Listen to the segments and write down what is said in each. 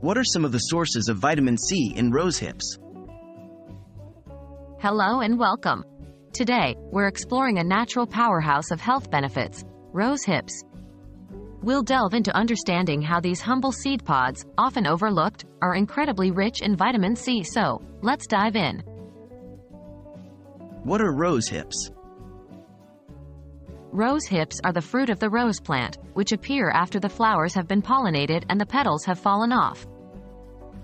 What are some of the sources of vitamin C in rose hips? Hello and welcome. Today, we're exploring a natural powerhouse of health benefits, rose hips. We'll delve into understanding how these humble seed pods, often overlooked, are incredibly rich in vitamin C. So, let's dive in. What are rose hips? Rose hips are the fruit of the rose plant, which appear after the flowers have been pollinated and the petals have fallen off.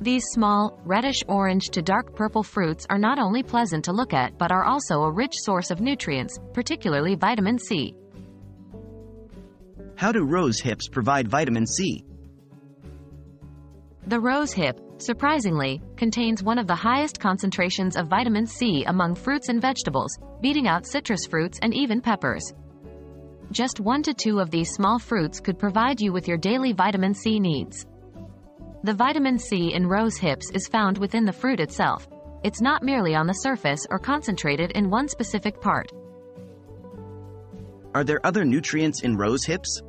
These small, reddish-orange to dark purple fruits are not only pleasant to look at but are also a rich source of nutrients, particularly vitamin C. How do rose hips provide vitamin C? The rose hip, surprisingly, contains one of the highest concentrations of vitamin C among fruits and vegetables, beating out citrus fruits and even peppers. Just one to two of these small fruits could provide you with your daily vitamin C needs. The vitamin C in rose hips is found within the fruit itself. It's not merely on the surface or concentrated in one specific part. Are there other nutrients in rose hips?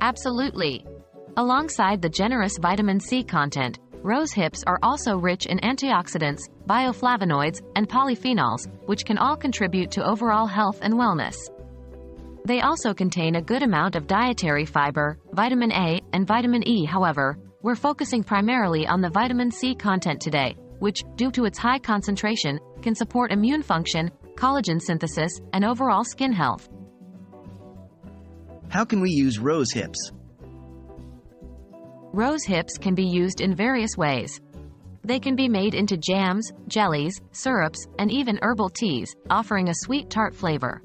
Absolutely. Alongside the generous vitamin C content, rose hips are also rich in antioxidants, bioflavonoids, and polyphenols, which can all contribute to overall health and wellness. They also contain a good amount of dietary fiber, vitamin A, and vitamin E. However, we're focusing primarily on the vitamin C content today, which, due to its high concentration, can support immune function, collagen synthesis, and overall skin health. How can we use rose hips? Rose hips can be used in various ways. They can be made into jams, jellies, syrups, and even herbal teas, offering a sweet tart flavor.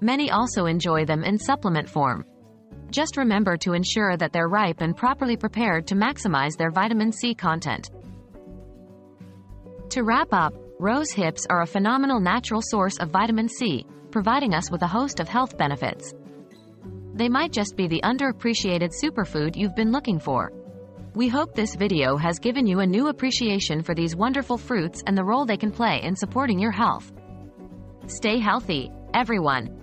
Many also enjoy them in supplement form. Just remember to ensure that they're ripe and properly prepared to maximize their vitamin C content. To wrap up, rose hips are a phenomenal natural source of vitamin C, providing us with a host of health benefits. They might just be the underappreciated superfood you've been looking for. We hope this video has given you a new appreciation for these wonderful fruits and the role they can play in supporting your health. Stay healthy, everyone.